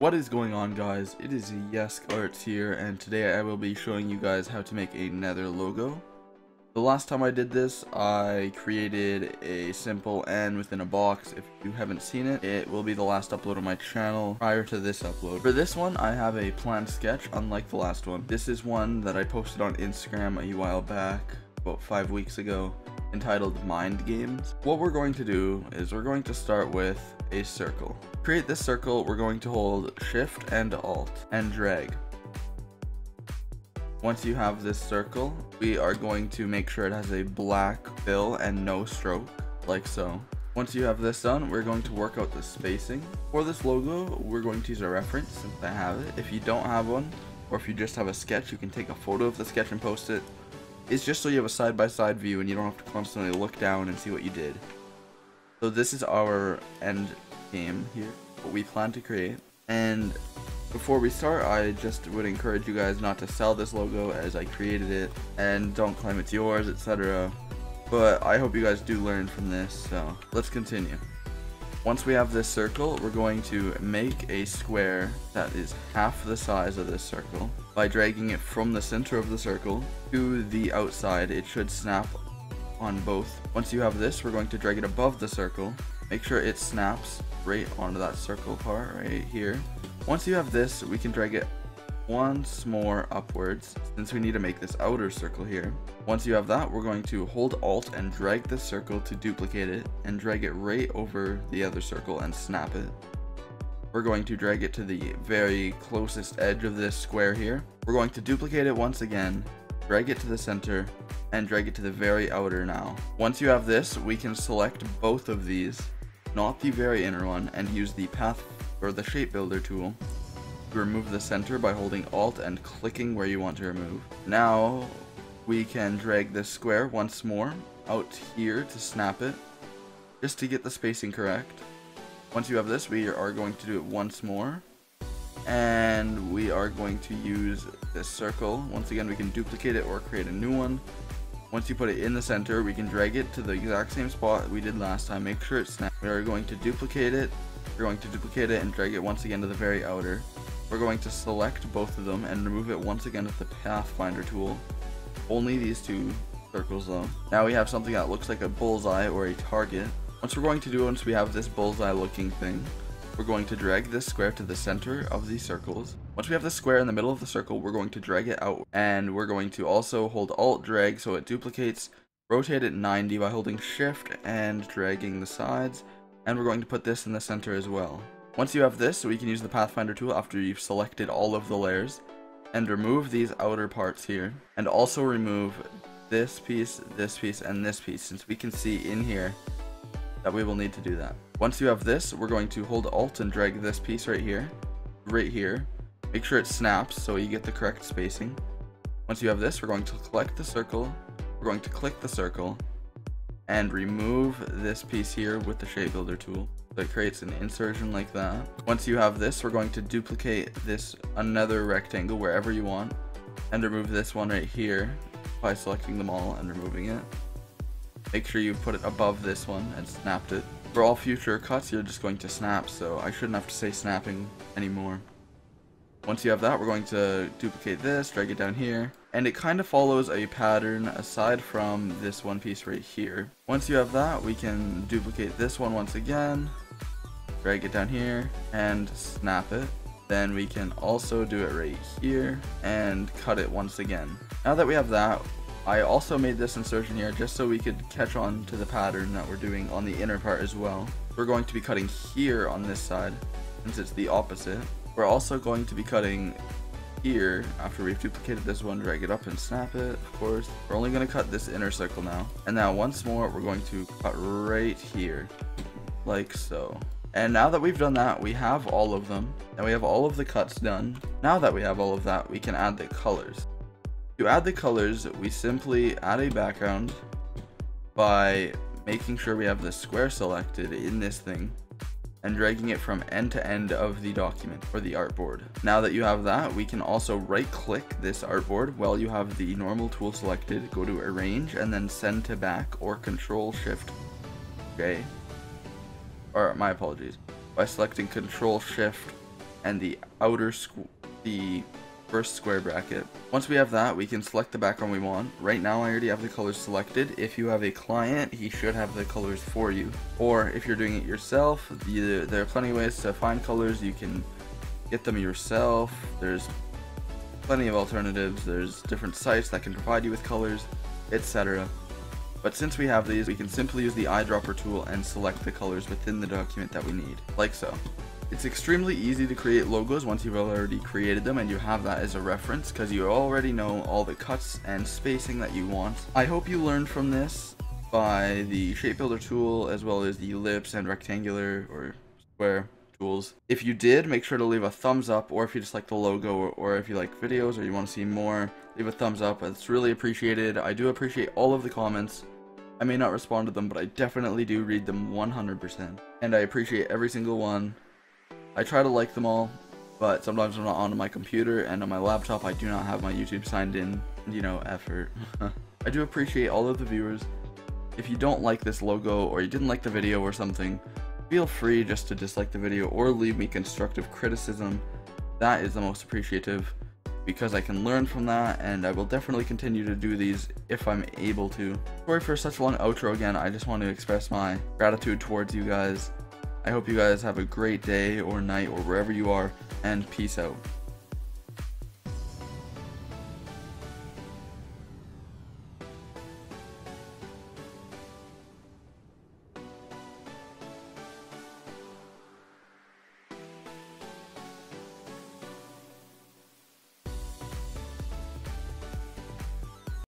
What is going on guys? It is Yesq Arts here and today I will be showing you guys how to make a nether logo. The last time I did this, I created a simple N within a box. If you haven't seen it, it will be the last upload on my channel prior to this upload. For this one, I have a planned sketch, unlike the last one. This is one that I posted on Instagram a while back, about five weeks ago entitled Mind Games. What we're going to do is we're going to start with a circle. create this circle, we're going to hold Shift and Alt and drag. Once you have this circle, we are going to make sure it has a black fill and no stroke, like so. Once you have this done, we're going to work out the spacing. For this logo, we're going to use a reference since I have it. If you don't have one, or if you just have a sketch, you can take a photo of the sketch and post it it's just so you have a side-by-side -side view and you don't have to constantly look down and see what you did. So this is our end game here, what we plan to create. And before we start, I just would encourage you guys not to sell this logo as I created it and don't claim it's yours, etc. But I hope you guys do learn from this, so let's continue. Once we have this circle, we're going to make a square that is half the size of this circle. By dragging it from the center of the circle to the outside, it should snap on both. Once you have this, we're going to drag it above the circle. Make sure it snaps right onto that circle part right here. Once you have this, we can drag it once more upwards since we need to make this outer circle here. Once you have that, we're going to hold alt and drag the circle to duplicate it and drag it right over the other circle and snap it. We're going to drag it to the very closest edge of this square here. We're going to duplicate it once again, drag it to the center, and drag it to the very outer now. Once you have this, we can select both of these, not the very inner one, and use the path or the shape builder tool remove the center by holding alt and clicking where you want to remove. Now we can drag this square once more out here to snap it, just to get the spacing correct. Once you have this, we are going to do it once more. And we are going to use this circle. Once again, we can duplicate it or create a new one. Once you put it in the center, we can drag it to the exact same spot we did last time. Make sure it snaps. We are going to duplicate it. We're going to duplicate it and drag it once again to the very outer. We're going to select both of them and remove it once again with the Pathfinder tool. Only these two circles though. Now we have something that looks like a bullseye or a target. Once we're going to do once we have this bullseye looking thing, we're going to drag this square to the center of these circles. Once we have the square in the middle of the circle, we're going to drag it out. And we're going to also hold Alt drag so it duplicates, rotate it 90 by holding Shift and dragging the sides. And we're going to put this in the center as well. Once you have this, we can use the Pathfinder tool after you've selected all of the layers and remove these outer parts here and also remove this piece, this piece, and this piece since we can see in here that we will need to do that. Once you have this, we're going to hold Alt and drag this piece right here, right here. Make sure it snaps so you get the correct spacing. Once you have this, we're going to select the circle, we're going to click the circle, and remove this piece here with the shape builder tool that creates an insertion like that. Once you have this, we're going to duplicate this another rectangle wherever you want and remove this one right here by selecting them all and removing it. Make sure you put it above this one and snapped it. For all future cuts, you're just going to snap, so I shouldn't have to say snapping anymore. Once you have that, we're going to duplicate this, drag it down here, and it kind of follows a pattern aside from this one piece right here. Once you have that, we can duplicate this one once again, drag it down here and snap it. Then we can also do it right here and cut it once again. Now that we have that, I also made this insertion here just so we could catch on to the pattern that we're doing on the inner part as well. We're going to be cutting here on this side since it's the opposite. We're also going to be cutting here after we've duplicated this one drag it up and snap it of course we're only going to cut this inner circle now and now once more we're going to cut right here like so and now that we've done that, we have all of them, and we have all of the cuts done. Now that we have all of that, we can add the colors. To add the colors, we simply add a background by making sure we have the square selected in this thing and dragging it from end to end of the document or the artboard. Now that you have that, we can also right click this artboard while you have the normal tool selected, go to arrange and then send to back or control shift J or my apologies, by selecting Control Shift and the outer the first square bracket. Once we have that, we can select the background we want. Right now, I already have the colors selected. If you have a client, he should have the colors for you. Or if you're doing it yourself, the, there are plenty of ways to find colors. You can get them yourself. There's plenty of alternatives. There's different sites that can provide you with colors, etc. But since we have these, we can simply use the eyedropper tool and select the colors within the document that we need, like so. It's extremely easy to create logos once you've already created them and you have that as a reference because you already know all the cuts and spacing that you want. I hope you learned from this by the shape builder tool as well as the ellipse and rectangular or square tools. If you did, make sure to leave a thumbs up or if you just like the logo or, or if you like videos or you want to see more, leave a thumbs up. It's really appreciated. I do appreciate all of the comments. I may not respond to them, but I definitely do read them 100%. And I appreciate every single one. I try to like them all, but sometimes I'm not on my computer and on my laptop I do not have my YouTube signed in, you know, effort. I do appreciate all of the viewers. If you don't like this logo or you didn't like the video or something, feel free just to dislike the video or leave me constructive criticism. That is the most appreciative because I can learn from that and I will definitely continue to do these if I'm able to. Sorry for such a long outro again, I just want to express my gratitude towards you guys. I hope you guys have a great day or night or wherever you are, and peace out.